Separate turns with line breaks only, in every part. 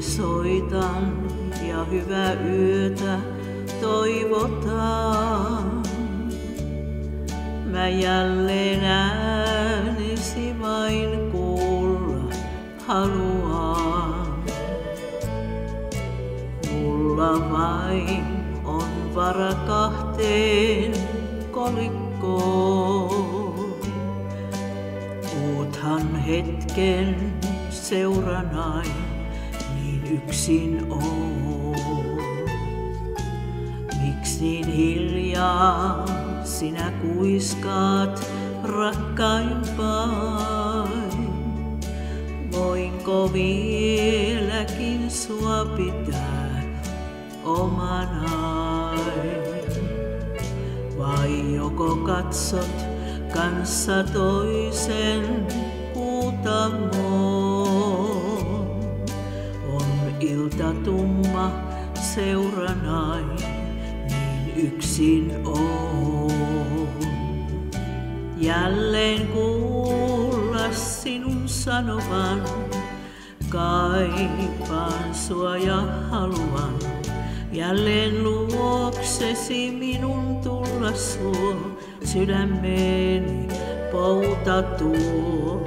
soitan ja hyvää yötä toivotaan. Mä jälleen äänesi vain kuulla haluan. Mulla vain on vara kahteen kolikkoon. Oothan hetken seuranain, yksin oon. Miksi niin hiljaa sinä kuiskaat rakkaimpain? Voinko vieläkin sua pitää omanai? Vai joko katsot kanssa toisen huutamoon? Tumma seuranain, niin yksin on. Jälleen kuulla sinun sanovan, kaipaan sua ja haluan. Jälleen luoksesi minun tulla suo, sydämeeni pouta tuo.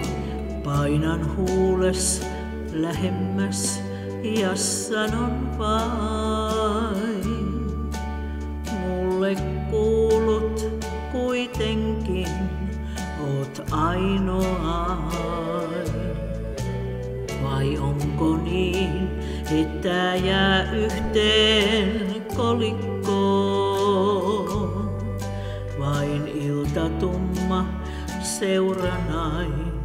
Painan huules lähemmäs ja sanon vain. Mulle kuulut kuitenkin, oot ainoa. Vai onko niin, että jää yhteen kolikkoon? Vain ilta tumma seuranain